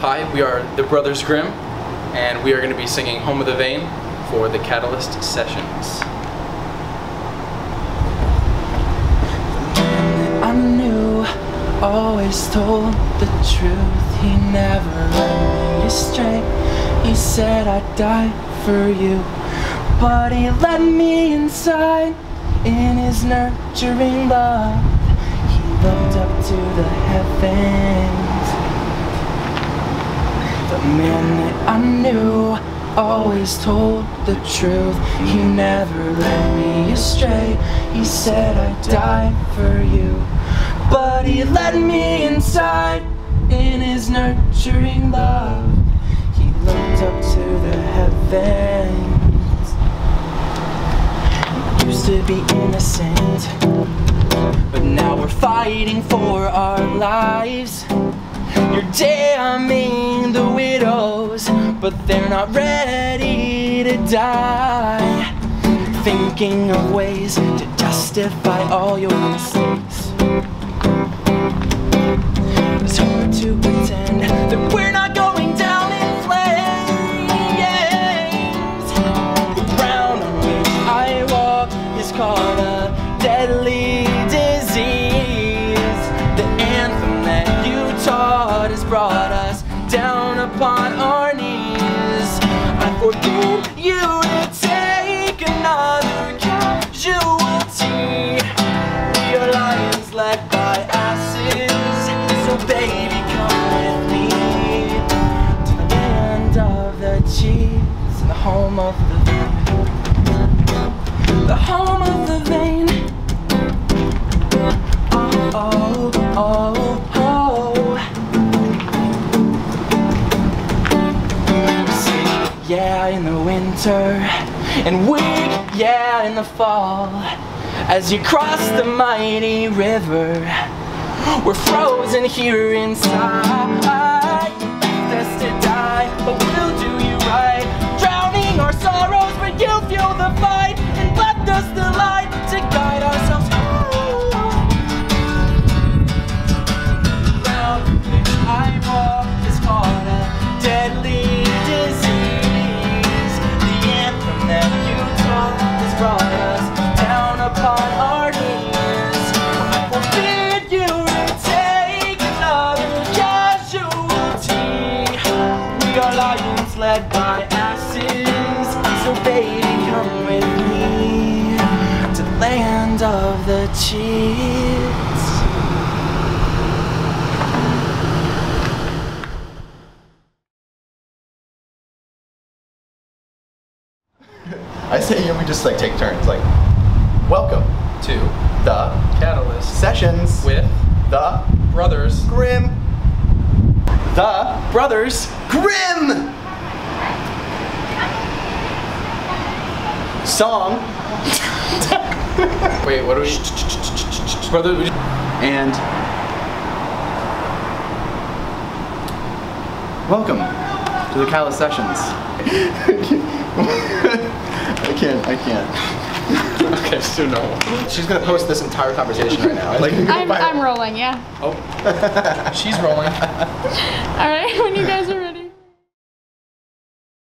Hi, we are the Brothers Grimm, and we are going to be singing Home of the Vain for the Catalyst Sessions. I knew, always told the truth. He never me astray. He said I'd die for you, but he me inside in his nurturing love. He looked up to the heavens. Minute I knew, always told the truth. He never led me astray. He said I'd die for you, but he led me inside in his nurturing love. He looked up to the heavens. Used to be innocent, but now we're fighting for our lives. You're damning the widows, but they're not ready to die. Thinking of ways to justify all your mistakes. Brought us down upon our knees. I forbid you to take another casualty. We are lions led by asses, so baby, come with me to the land of the chiefs and the home of the yeah, in the winter, and weak, yeah, in the fall. As you cross the mighty river, we're frozen here inside. Are lions led by asses, so baby, come with me to the land of the chiefs. I say you know, we just like take turns. Like, welcome To the Catalyst sessions with the Brothers Grimm. The Brothers Grimm song Wait, what do we? Brothers. and welcome to the Callous Sessions. I can't. I can't. Okay, so no. She's gonna post this entire conversation right now. Like, I'm, I'm rolling, yeah. Oh, she's rolling. All right, when you guys are ready.